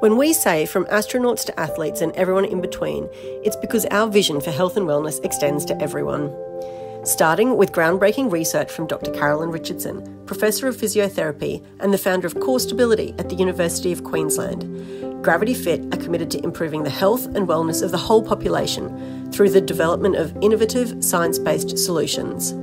When we say from astronauts to athletes and everyone in between, it's because our vision for health and wellness extends to everyone. Starting with groundbreaking research from Dr. Carolyn Richardson, Professor of Physiotherapy and the founder of Core Stability at the University of Queensland, Gravity Fit are committed to improving the health and wellness of the whole population through the development of innovative, science based solutions.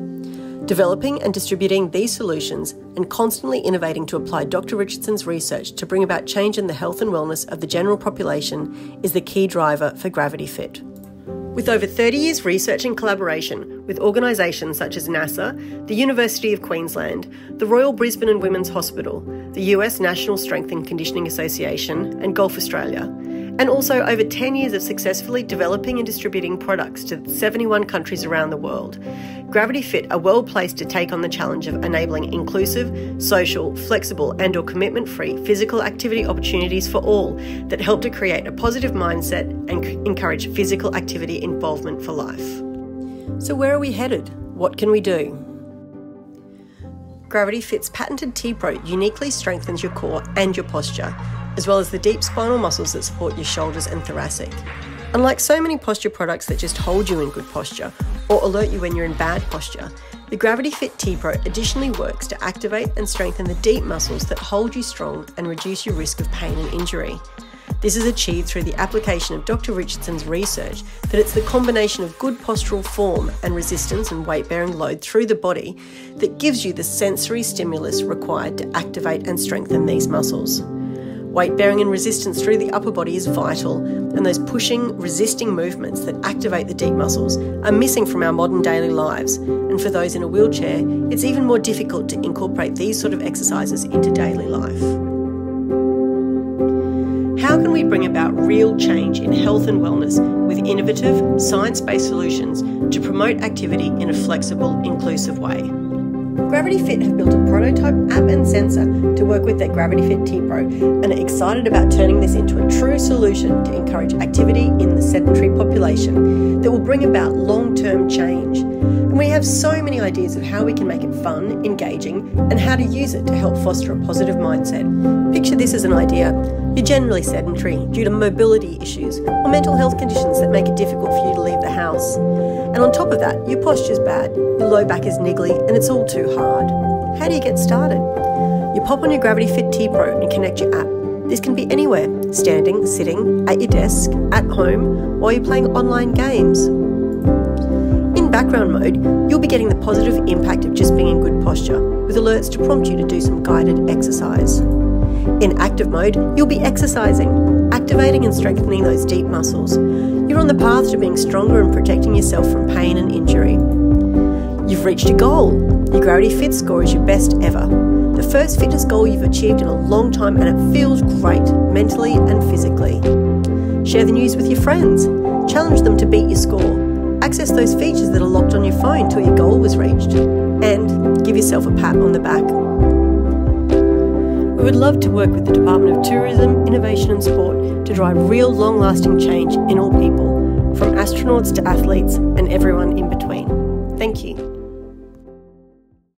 Developing and distributing these solutions and constantly innovating to apply Dr. Richardson's research to bring about change in the health and wellness of the general population is the key driver for Gravity Fit. With over 30 years research and collaboration with organisations such as NASA, the University of Queensland, the Royal Brisbane and Women's Hospital, the US National Strength and Conditioning Association, and Golf Australia, and also over 10 years of successfully developing and distributing products to 71 countries around the world, Gravity Fit are well placed to take on the challenge of enabling inclusive, social, flexible and or commitment-free physical activity opportunities for all that help to create a positive mindset and encourage physical activity involvement for life. So where are we headed? What can we do? Gravity Fit's patented T-Pro uniquely strengthens your core and your posture, as well as the deep spinal muscles that support your shoulders and thoracic. Unlike so many posture products that just hold you in good posture or alert you when you're in bad posture, the Gravity Fit T Pro additionally works to activate and strengthen the deep muscles that hold you strong and reduce your risk of pain and injury. This is achieved through the application of Dr. Richardson's research that it's the combination of good postural form and resistance and weight bearing load through the body that gives you the sensory stimulus required to activate and strengthen these muscles. Weight bearing and resistance through the upper body is vital, and those pushing, resisting movements that activate the deep muscles are missing from our modern daily lives. And for those in a wheelchair, it's even more difficult to incorporate these sort of exercises into daily life. How can we bring about real change in health and wellness with innovative, science based solutions to promote activity in a flexible, inclusive way? Gravity Fit have built a prototype app and sensor to work with their Gravity Fit T Pro and are excited about turning this into a true solution to encourage activity in the sedentary population that will bring about long term change. And we have so many ideas of how we can make it fun, engaging, and how to use it to help foster a positive mindset. Picture this as an idea. You're generally sedentary due to mobility issues or mental health conditions that make it difficult for you to leave the house. And on top of that, your posture's bad, your low back is niggly, and it's all too hard. How do you get started? You pop on your Gravity Fit T Pro and connect your app. This can be anywhere standing, sitting, at your desk, at home, while you're playing online games. Background mode, you'll be getting the positive impact of just being in good posture, with alerts to prompt you to do some guided exercise. In active mode, you'll be exercising, activating and strengthening those deep muscles. You're on the path to being stronger and protecting yourself from pain and injury. You've reached a goal. Your Gravity Fit score is your best ever. The first fitness goal you've achieved in a long time and it feels great, mentally and physically. Share the news with your friends. Challenge them to beat your score. Access those features that are locked on your phone till your goal was reached. And give yourself a pat on the back. We would love to work with the Department of Tourism, Innovation and Sport to drive real long lasting change in all people, from astronauts to athletes and everyone in between. Thank you.